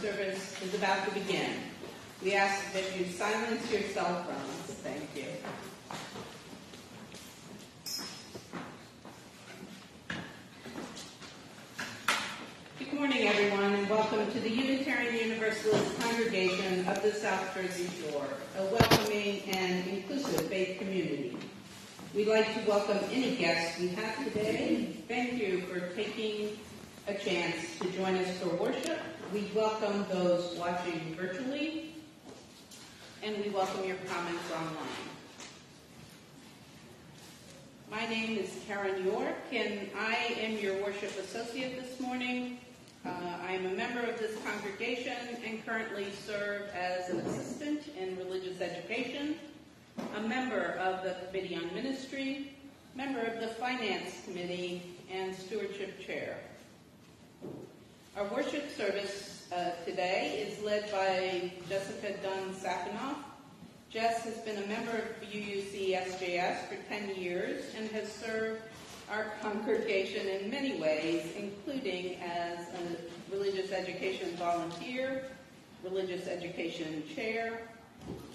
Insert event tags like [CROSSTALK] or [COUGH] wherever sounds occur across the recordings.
service is about to begin. We ask that you silence your cell phones. Thank you. Good morning, everyone, and welcome to the Unitarian Universalist Congregation of the South Jersey Shore, a welcoming and inclusive faith community. We'd like to welcome any guests we have today. Thank you for taking a chance to join us for worship. We welcome those watching virtually, and we welcome your comments online. My name is Karen York, and I am your worship associate this morning. Uh, I am a member of this congregation and currently serve as an assistant in religious education, a member of the Committee on Ministry, member of the Finance Committee, and Stewardship Chair. Our worship service uh, today is led by Jessica Dunn Safonof. Jess has been a member of UUC SJS for 10 years and has served our congregation in many ways, including as a religious education volunteer, religious education chair,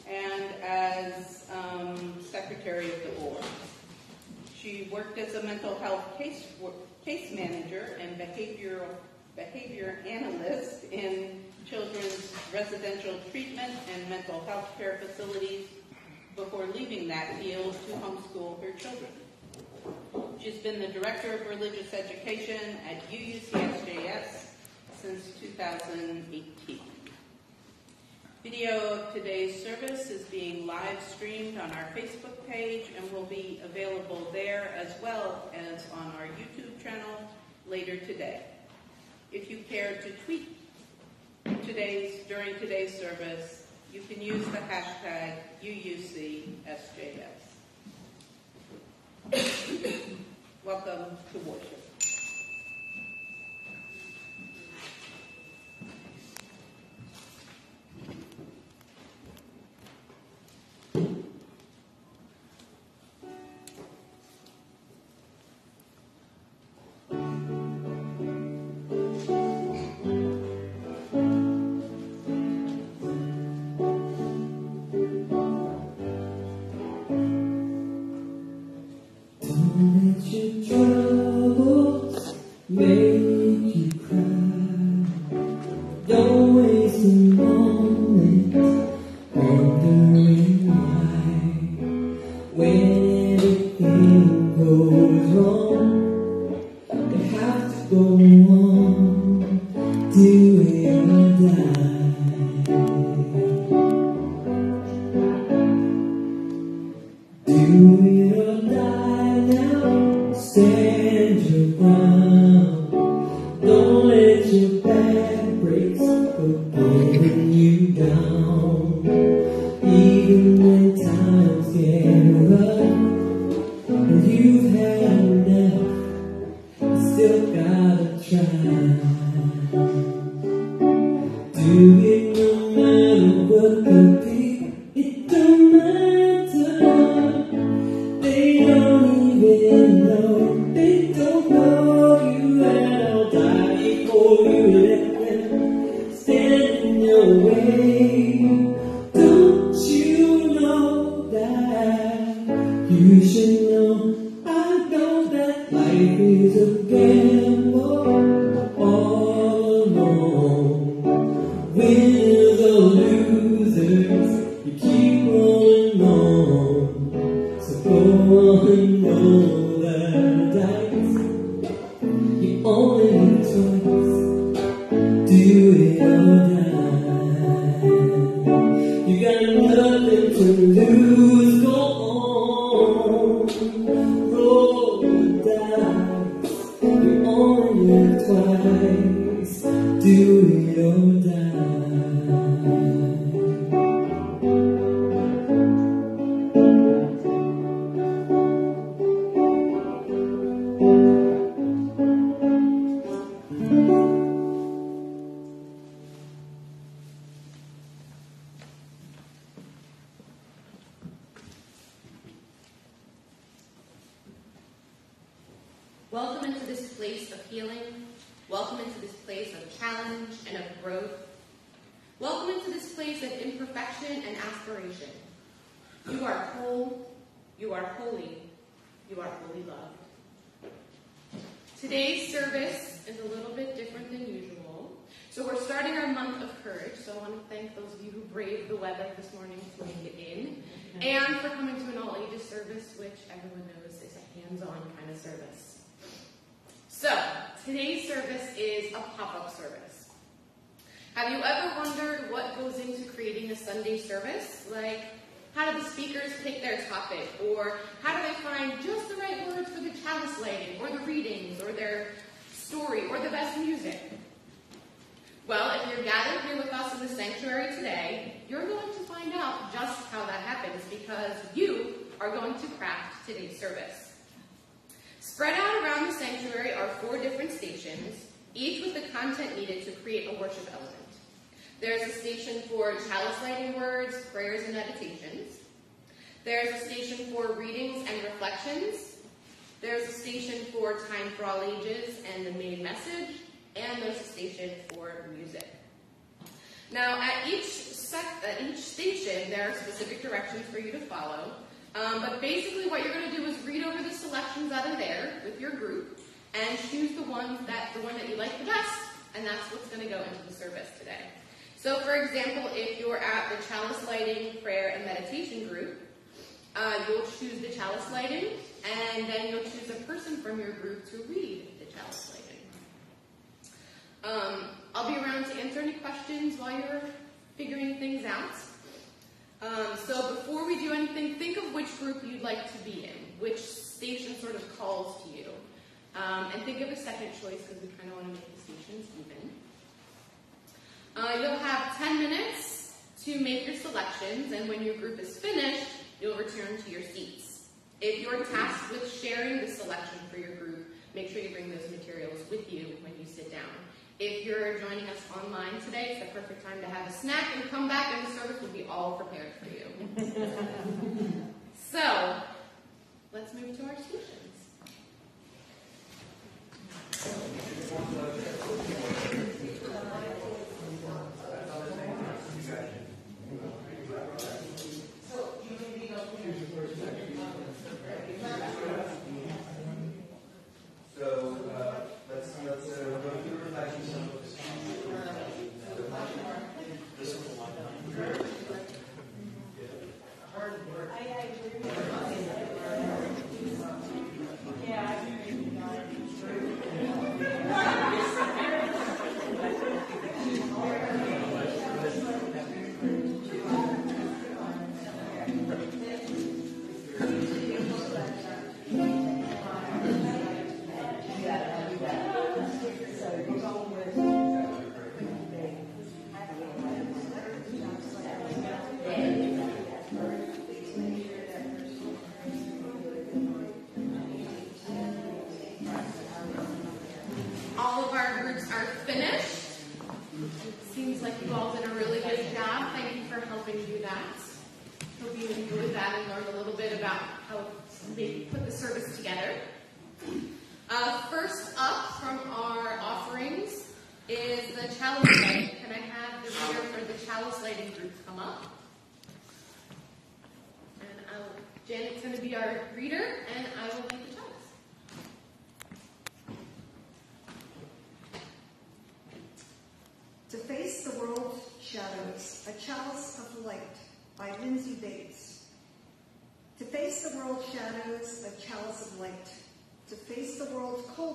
and as um, secretary of the board. She worked as a mental health case, case manager and behavioral behavior analyst in children's residential treatment and mental health care facilities before leaving that field to homeschool her children. She's been the Director of Religious Education at UUCSJS since 2018. Video of today's service is being live streamed on our Facebook page and will be available there as well as on our YouTube channel later today. If you care to tweet today's during today's service, you can use the hashtag UUCSJS. [COUGHS] Welcome to worship. Welcome into do pick their topic? Or how do they find just the right words for the chalice lighting, or the readings, or their story, or the best music? Well, if you're gathered here with us in the sanctuary today, you're going to find out just how that happens because you are going to craft today's service. Spread out around the sanctuary are four different stations, each with the content needed to create a worship element. There's a station for chalice lighting words, prayers, and meditations. There's a station for readings and reflections. There's a station for time for all ages and the main message and there's a station for music. Now, at each, at each station, there are specific directions for you to follow. Um, but basically, what you're going to do is read over the selections that are there with your group and choose the one that the one that you like the best, and that's what's going to go into the service today. So, for example, if you're at the chalice lighting, prayer, and meditation group, uh, you'll choose the chalice lighting, and then you'll choose a person from your group to read the chalice lighting. Um, I'll be around to answer any questions while you're figuring things out. Um, so before we do anything, think of which group you'd like to be in, which station sort of calls to you. Um, and think of a second choice because we kind of want to make the stations even. Uh, you'll have 10 minutes to make your selections, and when your group is finished, you'll return to your seats. If you're tasked with sharing the selection for your group, make sure you bring those materials with you when you sit down. If you're joining us online today, it's the perfect time to have a snack and come back and the service will be all prepared for you. [LAUGHS] so, let's move to our [LAUGHS]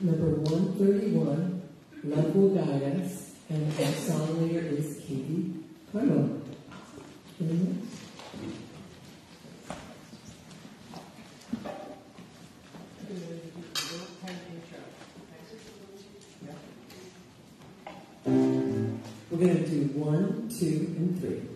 number 131, Love Will Guide Us, and our song leader is Katie Carlo. We're going to do one, two, and three.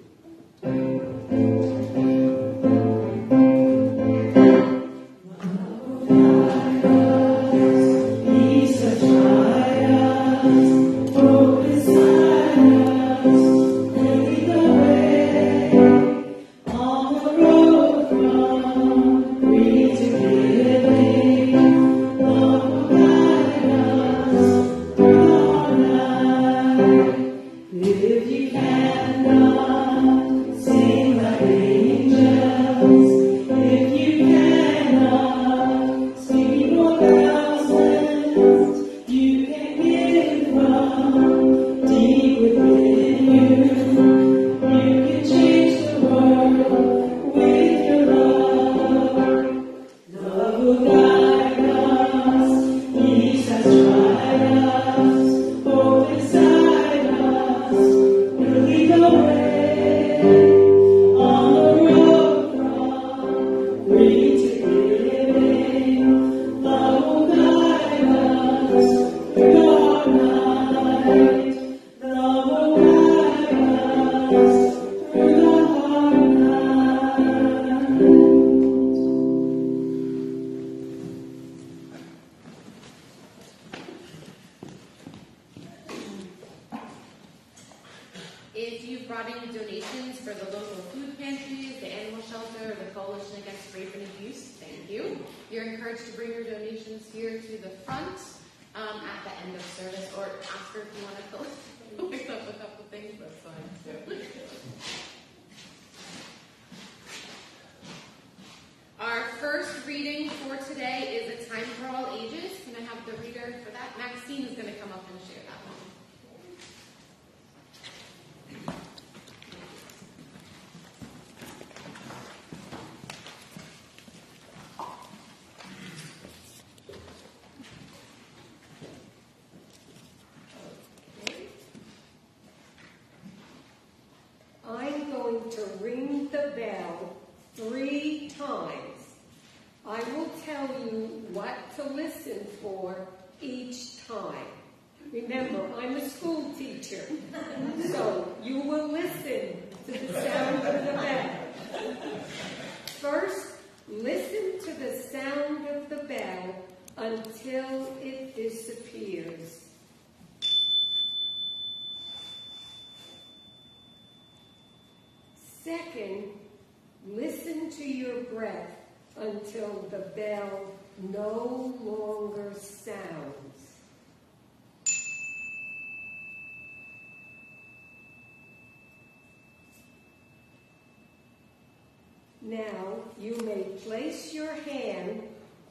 Place your hand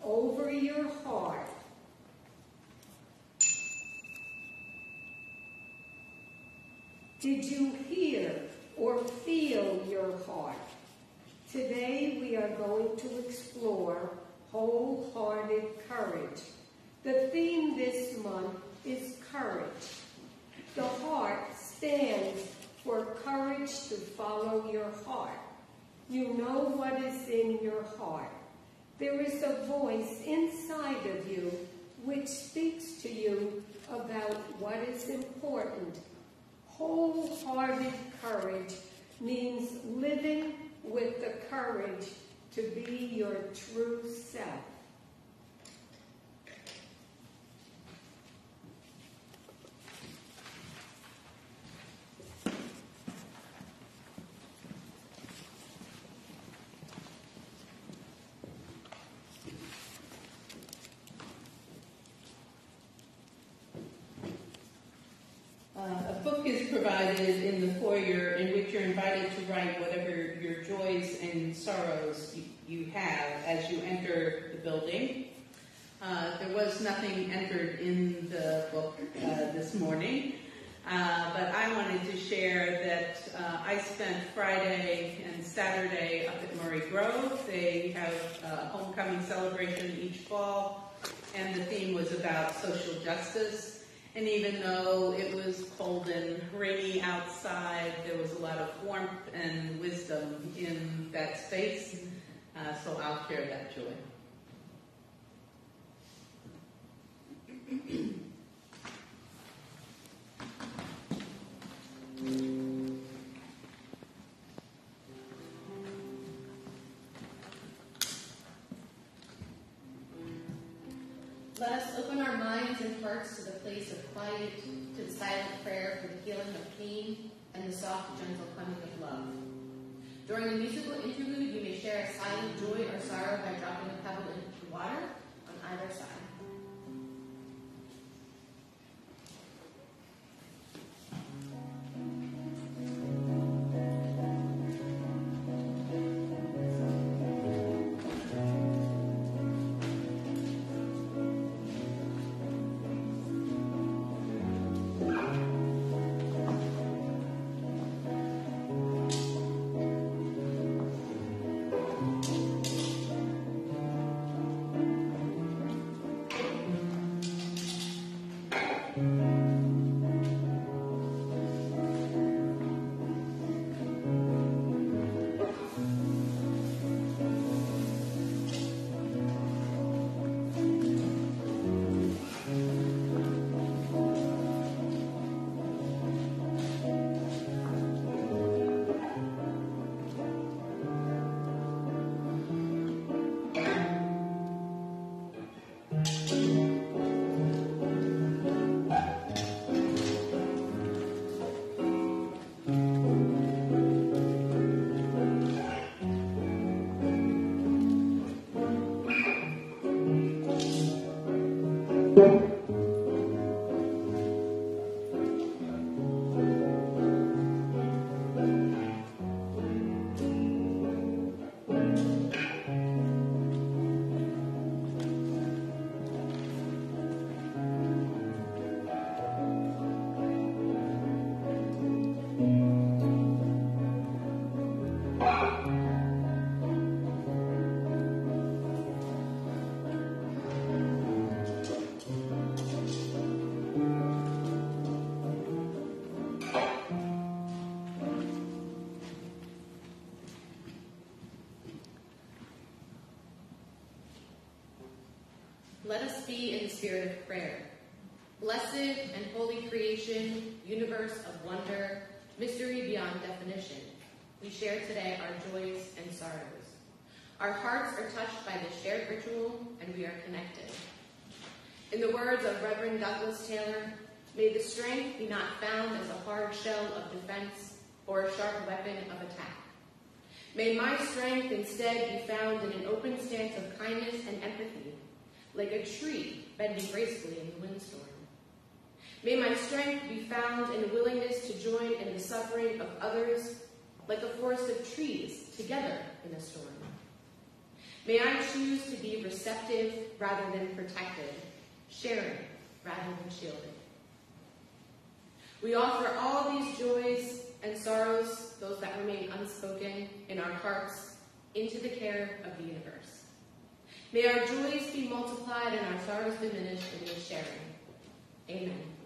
over your heart. Did you hear or feel your heart? Today we are going to explore wholehearted courage. The theme this month is courage. The heart stands for courage to follow your heart. You know what is in your heart. There is a voice inside of you which speaks to you about what is important. Wholehearted courage means living with the courage to be your true self. Uh, a book is provided in the foyer in which you're invited to write whatever your joys and sorrows you, you have as you enter the building. Uh, there was nothing entered in the book uh, this morning, uh, but I wanted to share that uh, I spent Friday and Saturday up at Murray Grove. They have a homecoming celebration each fall, and the theme was about social justice. And even though it was cold and rainy outside, there was a lot of warmth and wisdom in that space. Uh, so I'll share that joy. [CLEARS THROAT] hearts to the place of quiet, to the silent prayer for the healing of pain and the soft, gentle coming of love. During the musical interlude, be in the spirit of prayer. Blessed and holy creation, universe of wonder, mystery beyond definition. We share today our joys and sorrows. Our hearts are touched by the shared ritual, and we are connected. In the words of Reverend Douglas Taylor, may the strength be not found as a hard shell of defense or a sharp weapon of attack. May my strength instead be found in an open stance of kindness and empathy, like a tree bending gracefully in the windstorm. May my strength be found in willingness to join in the suffering of others, like a forest of trees together in a storm. May I choose to be receptive rather than protected, sharing rather than shielding. We offer all these joys and sorrows, those that remain unspoken in our hearts, into the care of the universe. May our joys be multiplied and our sorrows diminished in this sharing. Amen.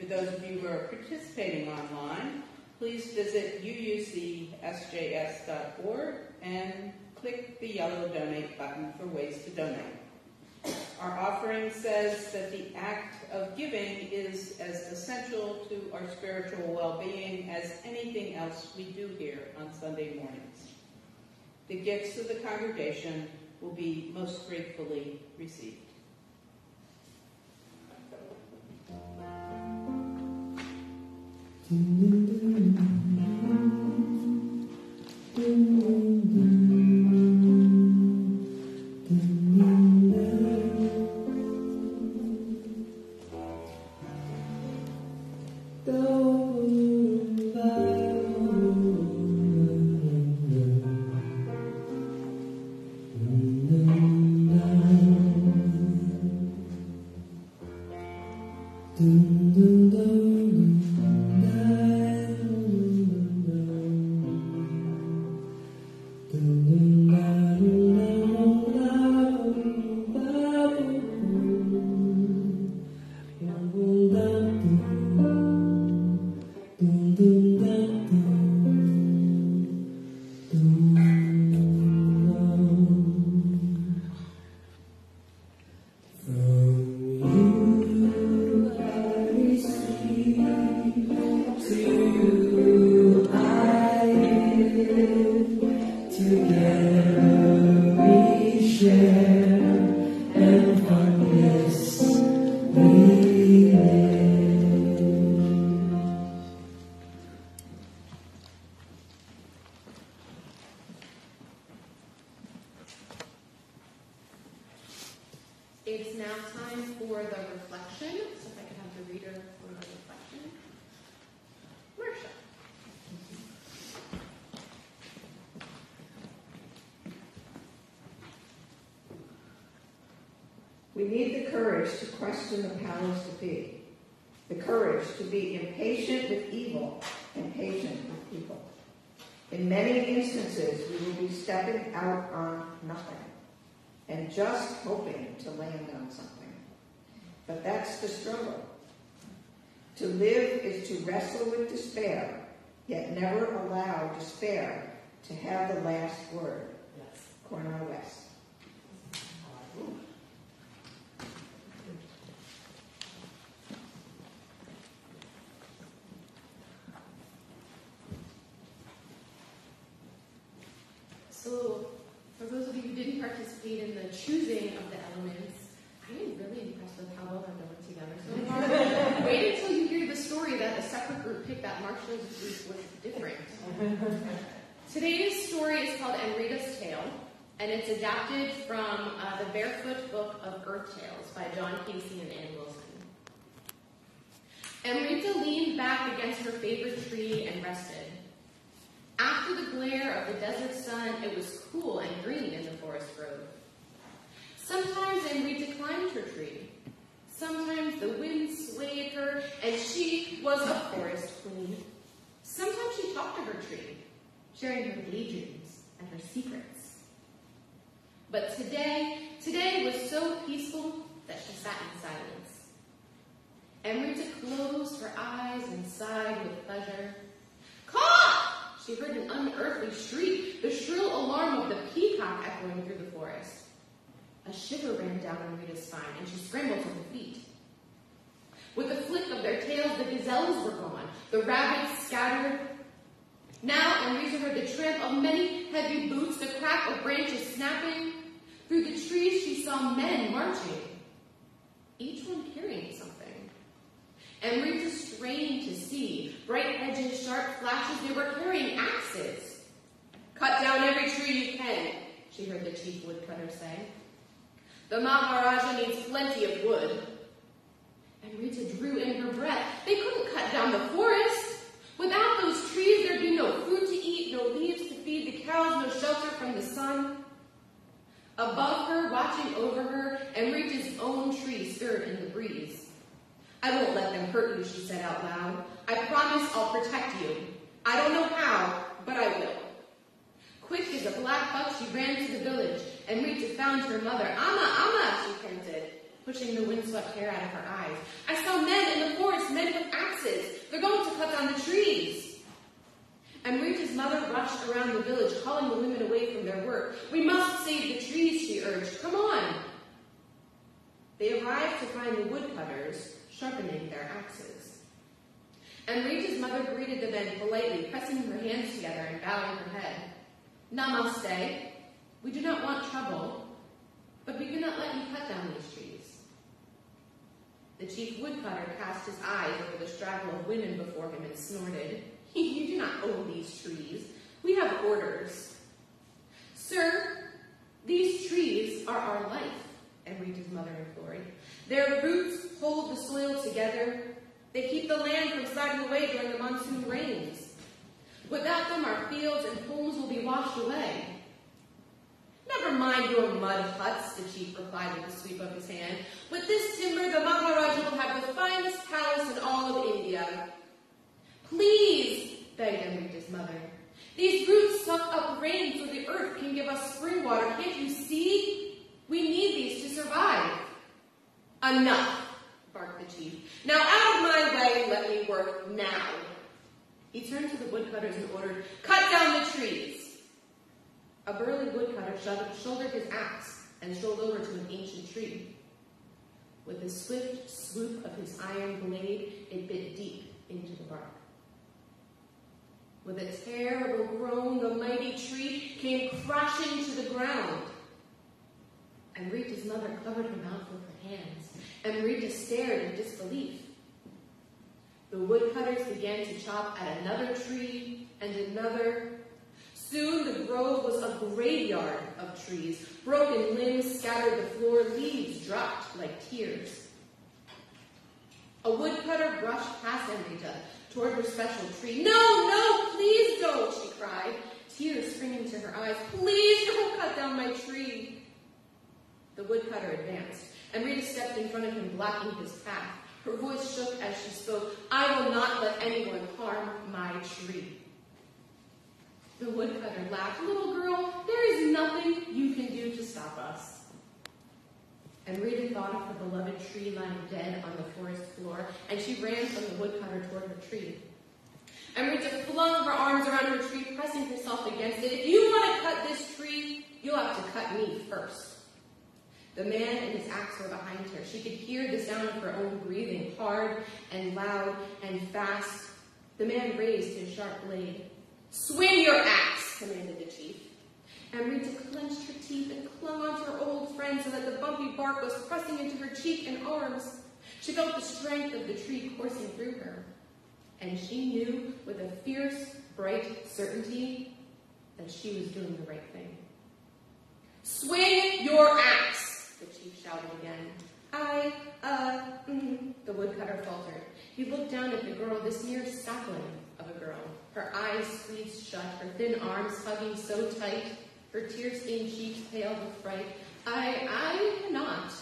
For those of you who are participating online, please visit uucsjs.org and click the yellow donate button for ways to donate. Our offering says that the act of giving is as essential to our spiritual well-being as anything else we do here on Sunday mornings. The gifts of the congregation will be most gratefully received. It's So, for those of you who didn't participate in the choosing of the elements, I am really impressed with how well they're going together so far. [LAUGHS] Wait until you hear the story that a separate group picked that Marshall's group was different. Today's story is called Amrita's Tale, and it's adapted from uh, the Barefoot Book of Earth Tales by Dawn Casey and Anne Wilson. Amrita leaned back against her favorite tree and rested. After the glare of the desert sun, it was cool and green in the forest grove. Sometimes Amrita climbed her tree. Sometimes the wind swayed her, and she was a forest queen. Sometimes she talked to her tree, sharing her daydreams and her secrets. But today, today was so peaceful that she sat in silence. Amrita closed her eyes and sighed with pleasure. Caw! She heard an unearthly shriek, the shrill alarm of the peacock echoing through the forest. A shiver ran down Amrita's spine, and she scrambled to her feet. With a flick of their tails, the gazelles were gone. The rabbits scattered. Now Amrita heard the tramp of many heavy boots, the crack of branches snapping. Through the trees, she saw men marching, each one carrying something. Amrita strained to see. Bright edges, sharp flashes, they were carrying axes. Cut down every tree you can, she heard the chief woodcutter say. The Maharaja needs plenty of wood. Amrita drew in her breath. They couldn't cut down the forest. Without those trees, there'd be no food to eat, no leaves to feed the cows, no shelter from the sun. Above her, watching over her, Amrita's own tree stirred in the breeze. I won't let them hurt you, she said out loud. I promise I'll protect you. I don't know how, but I will. Quick as a black buck, she ran to the village. Amrita found her mother. Amma, Amma, she panted, pushing the windswept hair out of her eyes. I saw men in the forest, men with axes. They're going to cut down the trees. Amrita's mother rushed around the village, calling the women away from their work. We must save the trees, she urged. Come on. They arrived to find the woodcutters sharpening their axes. and Amrita's mother greeted the men politely, pressing her hands together and bowing her head. Namaste. We do not want trouble, but we cannot let you cut down these trees. The chief woodcutter cast his eyes over the straggle of women before him and snorted. [LAUGHS] You do not own these trees. We have orders. Sir, these trees are our life, Amrita's mother implored. Their roots hold the soil together. They keep the land from sliding away during the monsoon rains. Without them, our fields and homes will be washed away. Never mind your mud huts, the chief replied with a sweep of his hand. With this timber, the Maharaja will have the finest palace in all of India. Please, begged Amrita's mother. These roots suck up rain so the earth can give us spring water. Can't you see? We need these to survive. Enough, barked the chief. Now out of my way let me work now. He turned to the woodcutters and ordered, cut down the trees. A burly woodcutter shouldered his axe and strolled over to an ancient tree. With a swift swoop of his iron blade, it bit deep into the bark. With a terrible groan, the mighty tree came crashing to the ground. Amrita's mother covered her mouth with her hands. Amrita stared in disbelief. The woodcutters began to chop at another tree and another. Soon the grove was a graveyard of trees. Broken limbs scattered the floor, leaves dropped like tears. A woodcutter brushed past Amrita toward her special tree. No, no, please don't, she cried, tears springing to her eyes. Please don't cut down my tree. The woodcutter advanced. Amrita stepped in front of him, blocking his path. Her voice shook as she spoke. I will not let anyone harm my tree. The woodcutter laughed. Little girl, there is nothing you can do to stop us. Amrita thought of her beloved tree lying dead on the forest floor, and she ran from the woodcutter toward her tree. Amrita flung her arms around her tree, pressing herself against it. If you want to cut this tree, you'll have to cut me first. The man and his axe were behind her. She could hear the sound of her own breathing, hard and loud and fast. The man raised his sharp blade. Swing your axe, commanded the chief. Amrita clenched her teeth and clung onto her old friend so that the bumpy bark was pressing into her cheek and arms. She felt the strength of the tree coursing through her. And she knew with a fierce, bright certainty that she was doing the right thing. Swing your axe, the chief shouted again. I, uh, mm, the woodcutter faltered. He looked down at the girl, this mere sapling of a girl, her eyes squeezed shut, her thin arms hugging so tight, her tear-stained cheeks pale with fright. I, I cannot.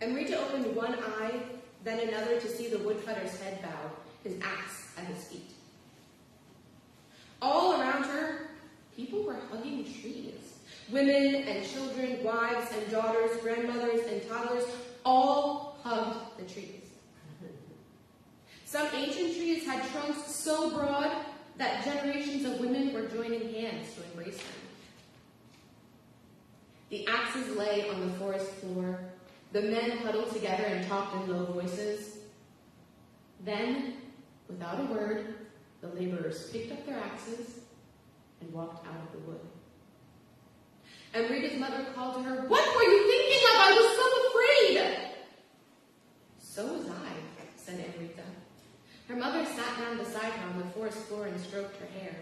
Amrita opened one eye, then another to see the woodcutter's head bow, his axe at his feet. All around her, people were hugging trees. Women and children, wives and daughters, grandmothers and toddlers, all hugged the trees. Some ancient trees had trunks so broad that generations of women were joining hands to embrace them. The axes lay on the forest floor. The men huddled together and talked in low voices. Then, without a word, the laborers picked up their axes and walked out of the wood. Amrita's mother called to her, What were you thinking of? I was so afraid. So was I, said Amrita. Her mother sat down beside her on the forest floor and stroked her hair.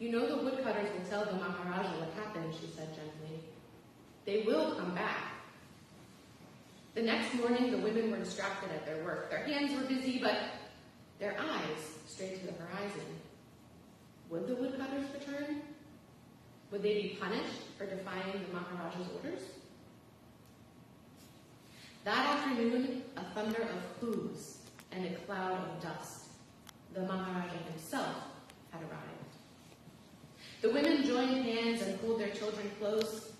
You know the woodcutters will tell the Maharaja what happened, she said gently. They will come back. The next morning, the women were distracted at their work. Their hands were busy, but their eyes straight to the horizon. Would the woodcutters return? Would they be punished for defying the Maharaja's orders? That afternoon, a thunder of hooves and a cloud of dust. The Maharaja himself had arrived. The women joined hands and pulled their children close,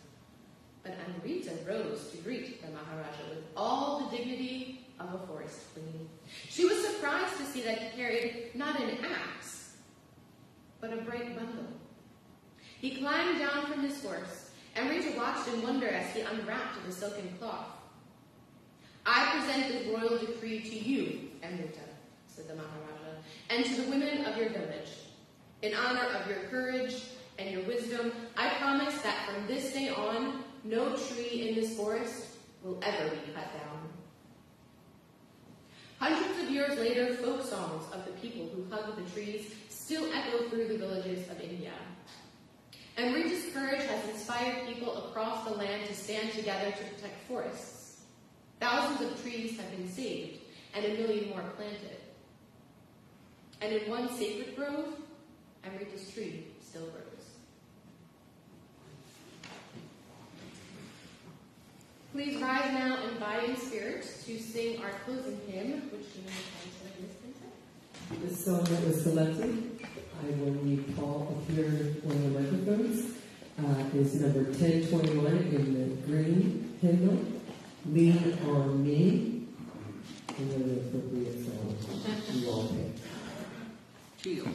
but Amrita rose to greet the Maharaja with all the dignity of a forest queen. She was surprised to see that he carried not an axe, but a bright bundle. He climbed down from his horse, Amrita watched in wonder as he unwrapped the silken cloth. I present this royal decree to you, Amrita, said the Maharaja, and to the women of your village. In honor of your courage and your wisdom, I promise that from this day on, no tree in this forest will ever be cut down. Hundreds of years later, folk songs of the people who hug the trees still echo through the villages of India. Amrita's courage has inspired people across the land to stand together to protect forests. Thousands of trees have been saved, and a million more planted. And in one sacred grove, Amrita's tree still grows. Please rise now in body spirit to sing our closing hymn, which you may find Miss Vincent. The song that was selected, I will need Paul up here on the microphones, uh, is number 1021 in the green hymnal, Lean on Me. And then the appropriate song you all pick. Teal.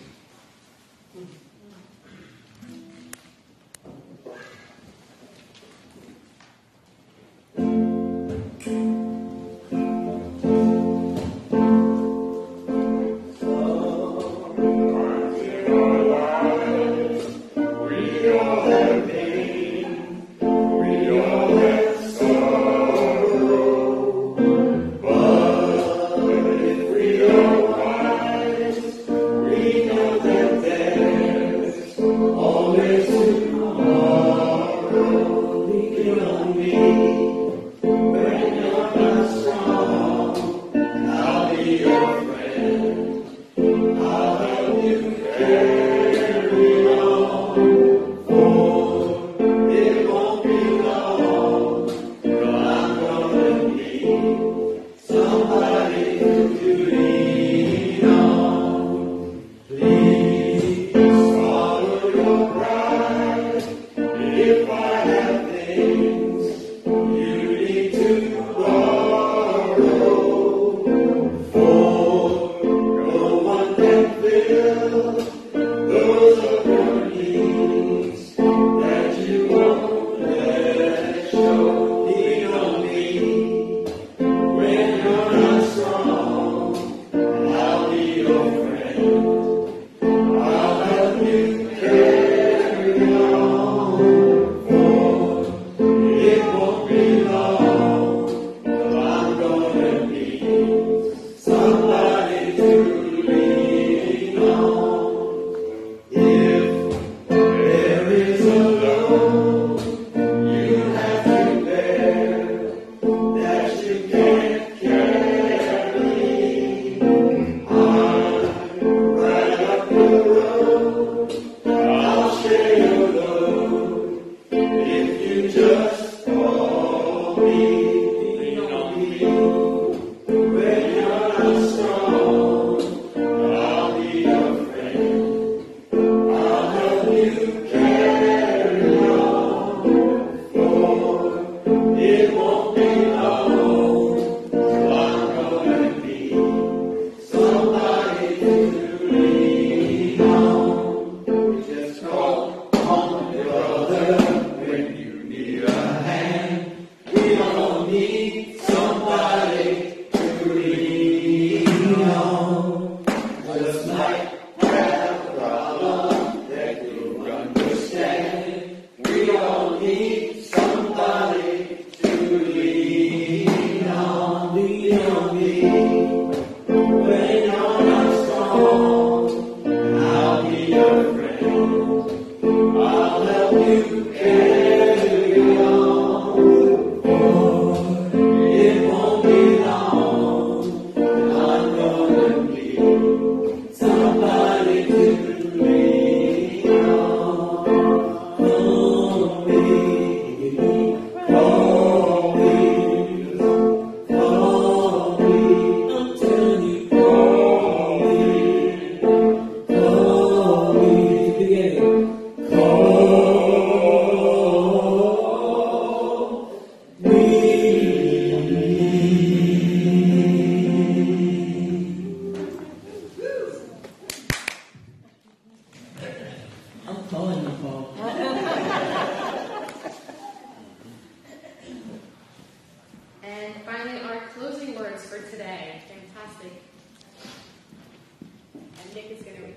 Nick is going to read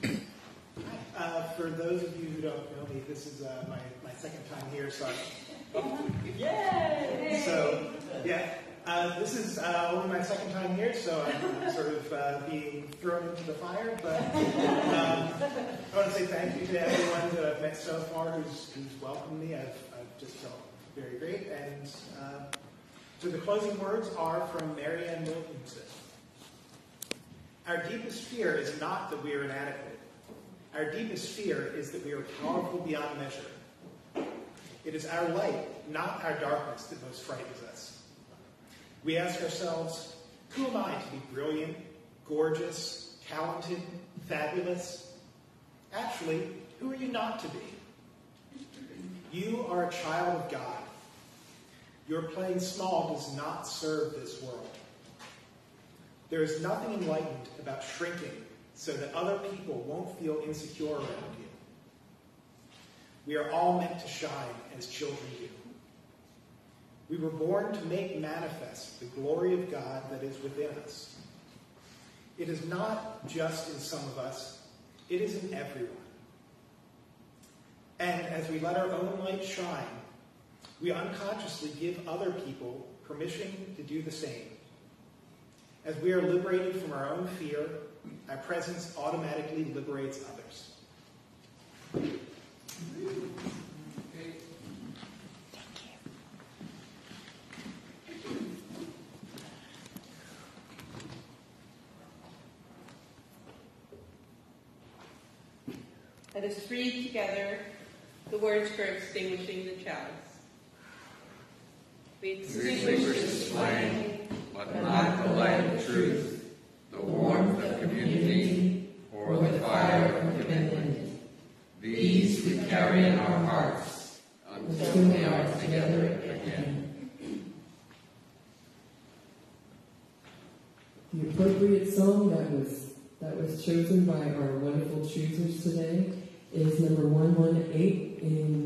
them. Uh, for those of you who don't know me, this is uh, my, my second time here, so [LAUGHS] Yay! So, yeah, uh, this is uh, only my second time here, so I'm sort of uh, being thrown into the fire. But um, I want to say thank you to everyone that I've met so far who's, who's welcomed me. I've, I've just felt very great. And uh, so the closing words are from Marianne Williamson. Our deepest fear is not that we are inadequate. Our deepest fear is that we are powerful beyond measure. It is our light, not our darkness, that most frightens us. We ask ourselves, who am I to be brilliant, gorgeous, talented, fabulous? Actually, who are you not to be? You are a child of God. Your playing small does not serve this world. There is nothing enlightened about shrinking so that other people won't feel insecure around you. We are all meant to shine as children do. We were born to make manifest the glory of God that is within us. It is not just in some of us, it is in everyone. And as we let our own light shine, we unconsciously give other people permission to do the same. As we are liberated from our own fear, our presence automatically liberates others. Let us read together the words for extinguishing the chalice. This flame, but not the light of truth, the warmth of community, or the fire of commitment. These we carry in our hearts until we are together again. The appropriate song that was that was chosen by our wonderful choosers today is number 118 in.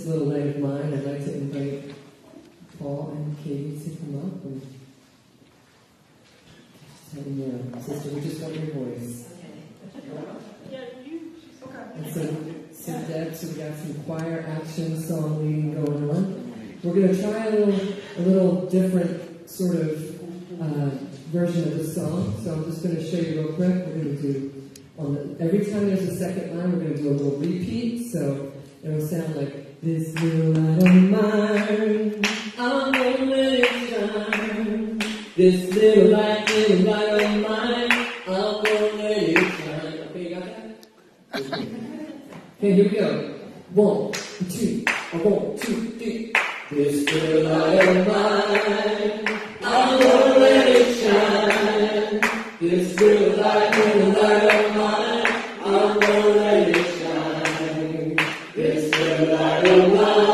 This little light of mine, I'd like to invite Paul and Katie to come up and just having your sister, we just want your voice. Yeah, you. Okay. so, so Deb, so we got some choir action song leading going on. We're going to try a little, a little different sort of uh, version of the song. So I'm just going to show you real quick. We're going to do on the, every time there's a second line, we're going to do a little repeat. So it'll sound like this little light of mine. I'm to let it shine. This little light, little light of mine. I'm to let it shine. Okay, you got that? Okay, here we go. One, two, one, two, three. This little light of mine, I'm gonna let it shine. This little light, little light of mine, I'm gonna let it shine. This little light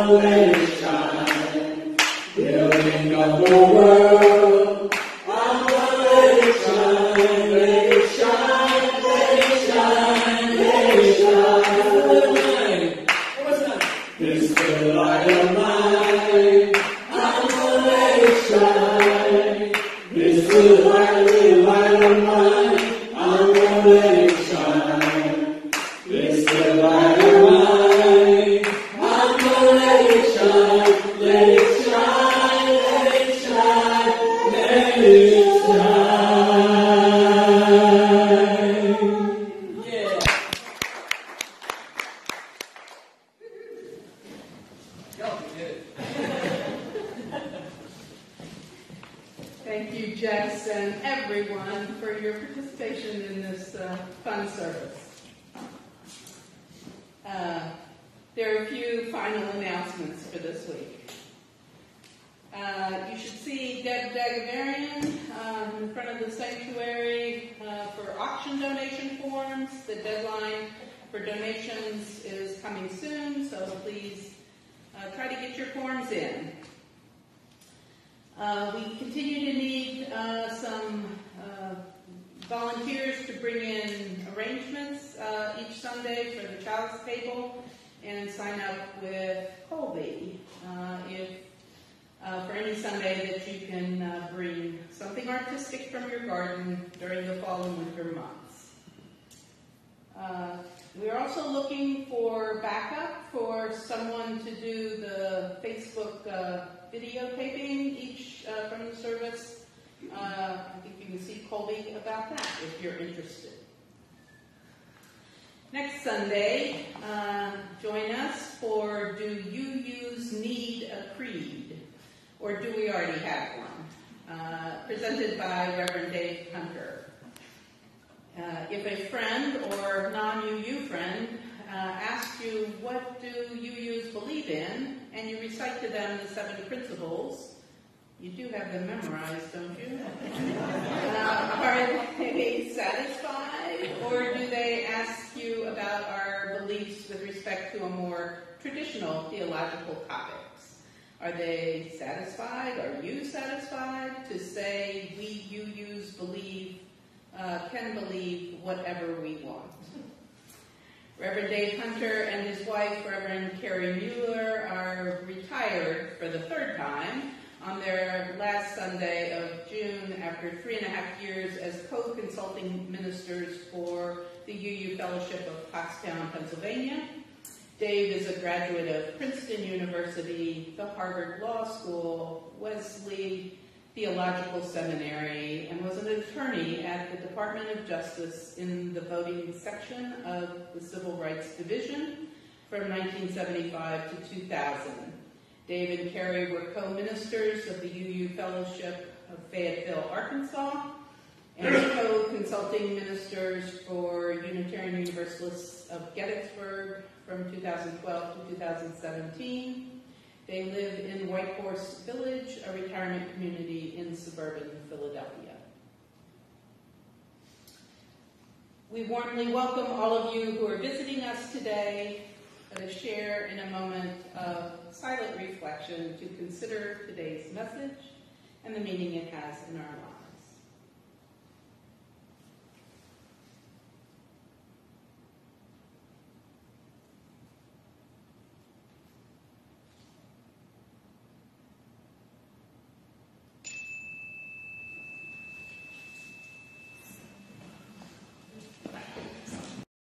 always shine, building up the world. Bring in arrangements uh, each Sunday for the child's table and sign up with Colby uh, if uh, for any Sunday that you can uh, bring something artistic from your garden during the fall and winter months. Uh, we are also looking for backup for someone to do the Facebook uh, videotaping each uh, from the service. Uh, I think you can see Colby about that if you're interested. Next Sunday, uh, join us for Do UUs Need a Creed? Or do we already have one? Uh, presented by Reverend Dave Hunter. Uh, if a friend or non-UU friend uh, asks you, what do UUs believe in, and you recite to them the seven principles, you do have them memorized, don't you? Uh, are they satisfied, or do they ask you about our beliefs with respect to a more traditional theological topics? Are they satisfied? Are you satisfied to say we you, use, believe, uh, can believe whatever we want? Reverend Dave Hunter and his wife, Reverend Carrie Mueller, are retired for the third time on their last Sunday of June after three and a half years as co-consulting ministers for the UU Fellowship of Pottstown, Pennsylvania. Dave is a graduate of Princeton University, the Harvard Law School, Wesley Theological Seminary, and was an attorney at the Department of Justice in the voting section of the Civil Rights Division from 1975 to 2000. Dave and Carrie were co-ministers of the UU Fellowship of Fayetteville, Arkansas, and co-consulting ministers for Unitarian Universalists of Gettysburg from 2012 to 2017. They live in White Horse Village, a retirement community in suburban Philadelphia. We warmly welcome all of you who are visiting us today to share in a moment uh, silent reflection to consider today's message and the meaning it has in our lives.